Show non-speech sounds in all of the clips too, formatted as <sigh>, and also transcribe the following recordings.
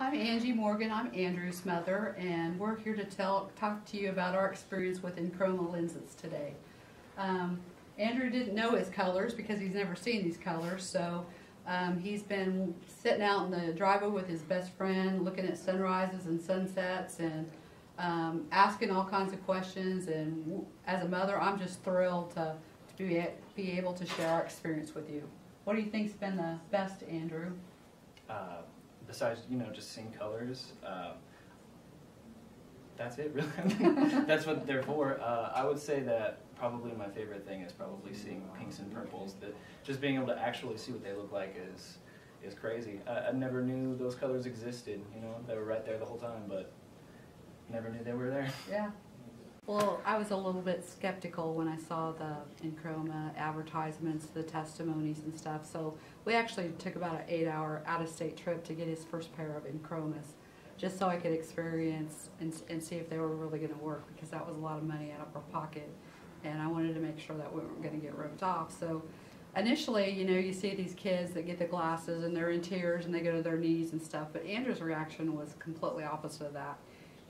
I'm Angie Morgan. I'm Andrew's mother, and we're here to tell talk to you about our experience with Enchroma lenses today. Um, Andrew didn't know his colors because he's never seen these colors, so um, he's been sitting out in the driveway with his best friend, looking at sunrises and sunsets, and um, asking all kinds of questions. And as a mother, I'm just thrilled to, to be, be able to share our experience with you. What do you think's been the best, Andrew? Uh, besides, you know, just seeing colors, um, that's it, really. <laughs> <laughs> that's what they're for. Uh, I would say that probably my favorite thing is probably seeing pinks and purples. That just being able to actually see what they look like is is crazy. I, I never knew those colors existed. You know, they were right there the whole time, but never knew they were there. Yeah. Well, I was a little bit skeptical when I saw the Enchroma advertisements, the testimonies and stuff. So we actually took about an eight-hour out-of-state trip to get his first pair of Enchromas, just so I could experience and, and see if they were really going to work, because that was a lot of money out of our pocket, and I wanted to make sure that we weren't going to get ripped off. So initially, you know, you see these kids that get the glasses and they're in tears and they go to their knees and stuff, but Andrew's reaction was completely opposite of that.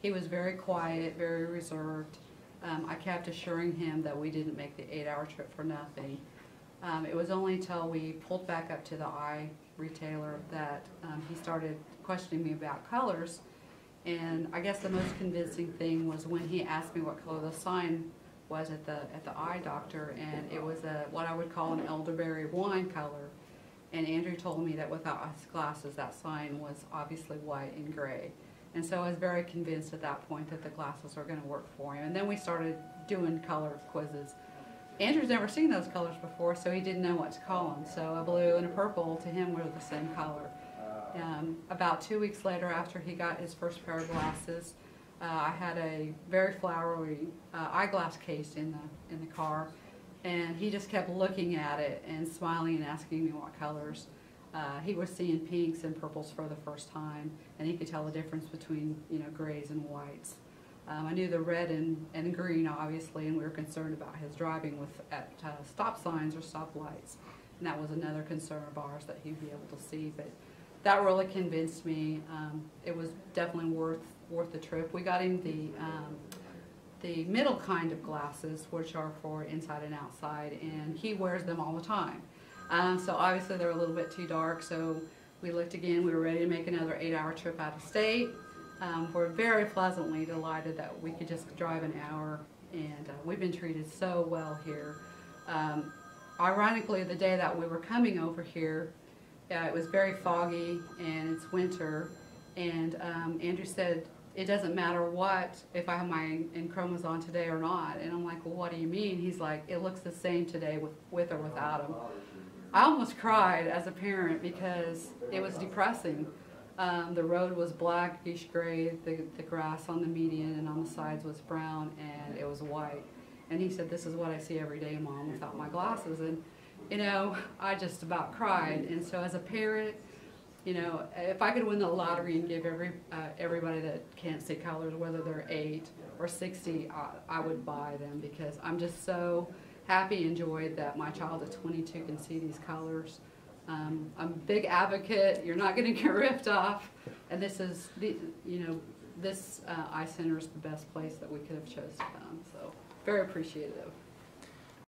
He was very quiet, very reserved. Um, I kept assuring him that we didn't make the eight-hour trip for nothing. Um, it was only until we pulled back up to the eye retailer that um, he started questioning me about colors. And I guess the most convincing thing was when he asked me what color the sign was at the at the eye doctor, and it was a what I would call an elderberry wine color. And Andrew told me that without glasses, that sign was obviously white and gray. And so I was very convinced at that point that the glasses were going to work for him. And then we started doing color quizzes. Andrew's never seen those colors before, so he didn't know what to call them. So a blue and a purple to him were the same color. Um, about two weeks later, after he got his first pair of glasses, uh, I had a very flowery uh, eyeglass case in the in the car, and he just kept looking at it and smiling and asking me what colors. Uh, he was seeing pinks and purples for the first time, and he could tell the difference between you know grays and whites. Um, I knew the red and, and green, obviously, and we were concerned about his driving with at uh, stop signs or stop lights. And that was another concern of ours that he'd be able to see. But that really convinced me. Um, it was definitely worth worth the trip. We got him the um, the middle kind of glasses, which are for inside and outside, and he wears them all the time. Um, so obviously they're a little bit too dark. So we looked again. We were ready to make another eight-hour trip out of state. Um, we're very pleasantly delighted that we could just drive an hour, and uh, we've been treated so well here. Um, ironically, the day that we were coming over here, uh, it was very foggy and it's winter, and um, Andrew said, it doesn't matter what, if I have my Enchromas on today or not. And I'm like, well, what do you mean? He's like, it looks the same today with, with or without them. I almost cried as a parent because it was depressing. Um, the road was blackish gray, the, the grass on the median and on the sides was brown, and it was white. And he said, this is what I see every day, Mom, without my glasses. And, you know, I just about cried. And so as a parent, you know, if I could win the lottery and give every uh, everybody that can't see colors, whether they're eight or 60, I, I would buy them because I'm just so happy and joyed that my child at 22 can see these colors. Um, I'm a big advocate. You're not going <laughs> to get ripped off, and this is the you know this uh, eye center is the best place that we could have chose to come. So very appreciative.